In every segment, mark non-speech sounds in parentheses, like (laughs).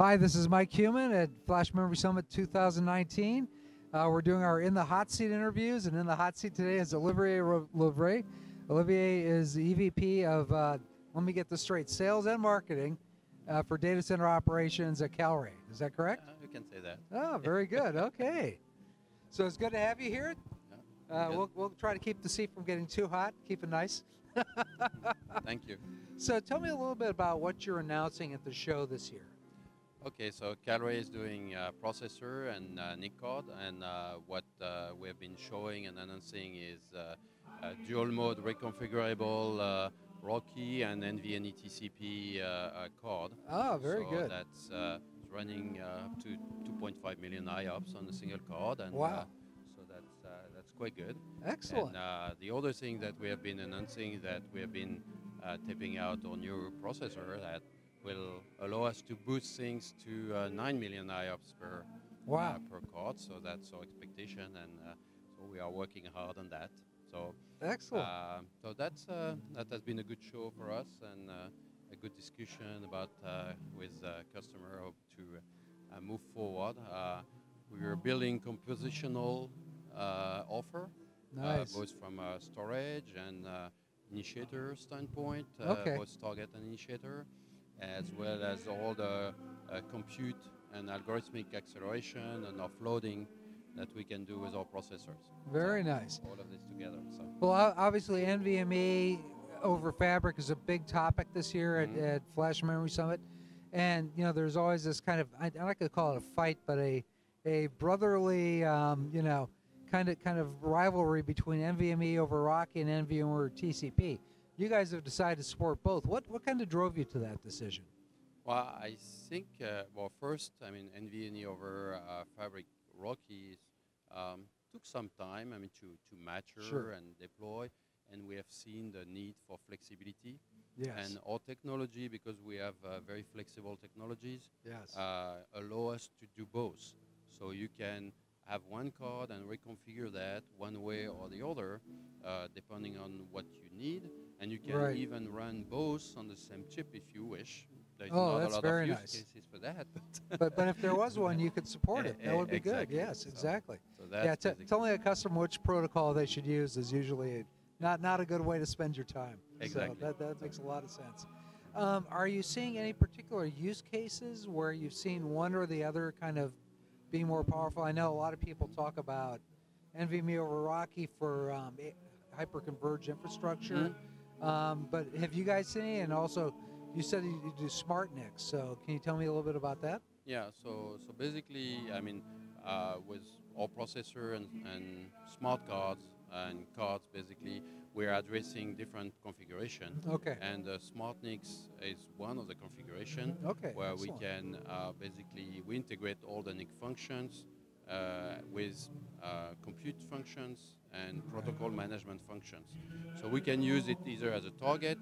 Hi, this is Mike Heumann at Flash Memory Summit 2019. Uh, we're doing our In the Hot Seat interviews, and in the hot seat today is Olivier Lauvray. Olivier is the EVP of, uh, let me get this straight, sales and marketing uh, for data center operations at Kalray. Is that correct? Uh, you can say that. Oh, very good. (laughs) Okay. So it's good to have you here. Uh, we'll, we'll try to keep the seat from getting too hot, keep it nice. (laughs) Thank you. So tell me a little bit about what you're announcing at the show this year. Okay, so Kalray is doing uh, processor and uh, NIC card, and uh, what uh, we have been showing and announcing is uh, uh, dual mode reconfigurable uh, RoCE and NVMe TCP card. Oh, very so good. That's uh, running uh, up to 2.5 million IOPS on a single card, and Wow. so that's uh, that's quite good. Excellent. And uh, the other thing that we have been announcing is that we have been uh, taping out our new processor that will allow us to boost things to uh, 9 million IOPS per Wow. uh, per card. So that's our expectation, and uh, so we are working hard on that. So Excellent. uh, so that's uh, that has been a good show for us and uh, a good discussion about uh, with uh, customer to uh, move forward. Uh, we are building compositional uh, offer, Nice. uh, both from a storage and uh, initiator standpoint, uh, Okay. both target and initiator, as well as all the uh, compute and algorithmic acceleration and offloading that we can do with our processors. Very So nice. All of this together. So. Well, obviously, NVMe over Fabric is a big topic this year at, Mhm. at Flash Memory Summit, and you know, there's always this kind of I, not going to call it a fight, but a a brotherly, um, you know, kind of kind of rivalry between NVMe over RoCE and NVMe over TCP. You guys have decided to support both. What what kind of drove you to that decision? Well, I think, uh, well, first, I mean, NVMe over uh, Fabric Rockies um, took some time, I mean, to, to mature Sure. and deploy, and we have seen the need for flexibility. Yes. And our technology, because we have uh, very flexible technologies, yes. uh, allow us to do both. So you can have one card and reconfigure that one way or the other, uh, depending on what you need, and you can Right. even run both on the same chip if you wish. There's Oh, not that's a lot very of use nice. cases for that, but, (laughs) but but if there was (laughs) one, you could support it. That would be good. Yes, So- exactly. so that's yeah, t- telling a customer which protocol they should use is usually not not a good way to spend your time. Exactly. So that, that makes a lot of sense. Um, are you seeing any particular use cases where you've seen one or the other kind of be more powerful? I know a lot of people talk about NVMe over RoCE for um, hyperconverged infrastructure, Mm-hmm. Um, but have you guys seen any? And also, you said you do smart NICs, so can you tell me a little bit about that? Yeah, so so basically, I mean, uh, with our processor and, and smart cards and cards, basically, we're addressing different configuration. Okay. And uh, smart NICs is one of the configuration Okay. where we can uh, basically we integrate all the NIC functions with uh, compute functions and protocol management functions. So we can use it either as a target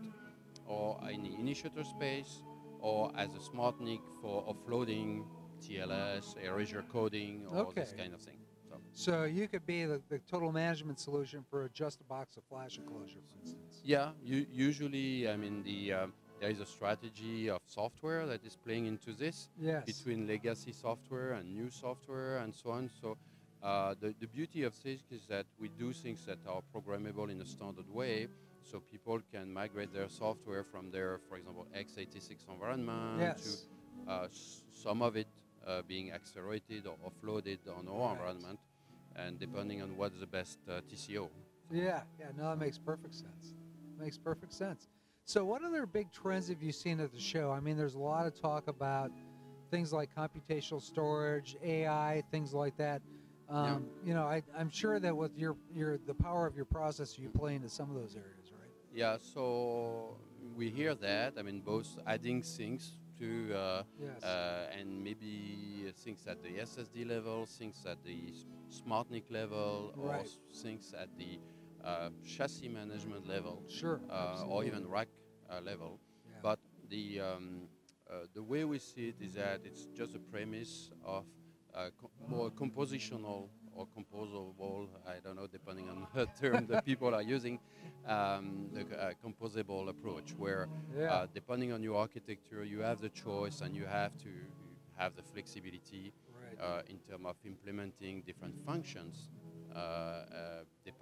or in the initiator space or as a smart NIC for offloading TLS, erasure coding, or this kind of thing. So So you could be the, the total management solution for just a box of flash enclosure, for instance. yeah, u- usually I mean the um, there is a strategy of software that is playing into this. Yes. between legacy software and new software and so on. So uh, the, the beauty of this is that we do things that are programmable in a standard way so people can migrate their software from their, for example, x86 environment Yes. to uh, some of it uh, being accelerated or offloaded on our Right. environment and depending on what's the best uh, TCO. Yeah, yeah, no, that makes perfect sense. Makes perfect sense. So, what other big trends have you seen at the show? I mean, there's a lot of talk about things like computational storage, AI, things like that. Um, You know, I, I'm sure that with your your the power of your processor, you play into some of those areas, right? Yeah, so we hear that. I mean, both adding things to uh, Yes. uh, and maybe things at the SSD level, things at the SmartNIC level, or Right. s- things at the uh, chassis management level, sure. uh, or even rack uh, level. Yeah. But the um, uh, the way we see it is that it's just a premise of uh, co- more compositional or composable, I don't know, depending on the (laughs) term that people are using, um, the uh, composable approach, where Yeah. uh, depending on your architecture, you have the choice and you have to have the flexibility Right. uh, in terms of implementing different functions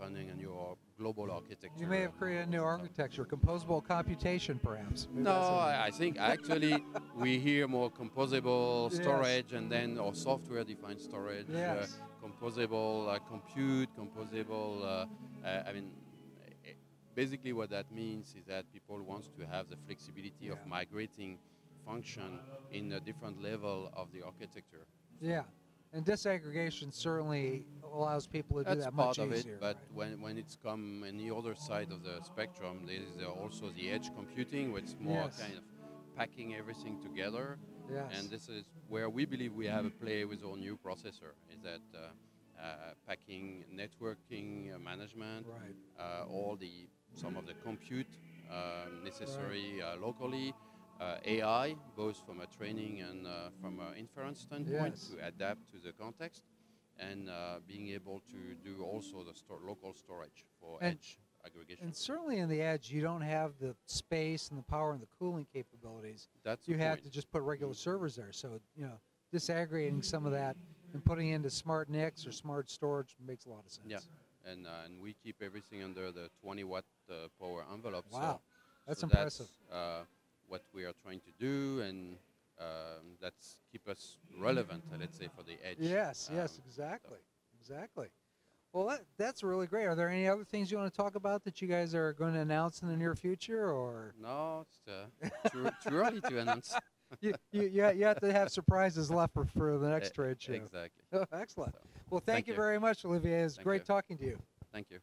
depending on your global architecture. you may have created a new architecture, composable computation, perhaps. Maybe No, I, I think actually (laughs) we hear more composable Yes. storage and then or software-defined storage, Yes. uh, composable uh, compute, composable. Uh, uh, I mean, eh, basically what that means is that people want to have the flexibility of migrating function in a different level of the architecture. Yeah. And disaggregation certainly allows people to do That's that part much of easier. it, but right? when, when it's come on the other side of the spectrum, there is uh, also the edge computing, which is more Yes. kind of packing everything together. yes. And this is where we believe we have a play with our new processor, is that uh, uh, packing, networking uh, management, right. uh, all the some of the compute uh, necessary uh, locally, uh, AI, both from a training and uh, from an inference standpoint Yes. to adapt to the context, and uh, being able to do also the store, local storage for And- edge aggregation. And certainly in the edge, you don't have the space and the power and the cooling capabilities. That's You have point. to just put regular servers there. So, you know, disaggregating some of that and putting into smart NICs or smart storage makes a lot of sense. Yeah. and, uh, and we keep everything under the 20 watt uh, power envelope. so- Wow. That's so impressive. That's, uh, what we are trying to do, and um, that's keep us relevant, let's say, for the edge. Yes, yes, Um, exactly. Exactly. Well, that, that's really great. Are there any other things you want to talk about that you guys are going to announce in the near future, or No, it's uh, too, too early to announce. (laughs) you, you, you, have to have surprises left for, for the next trade show? Exactly. Oh, (laughs) excellent. So, Well, thank, thank you you. very much, Olivier. It's great you. talking to you. Thank you.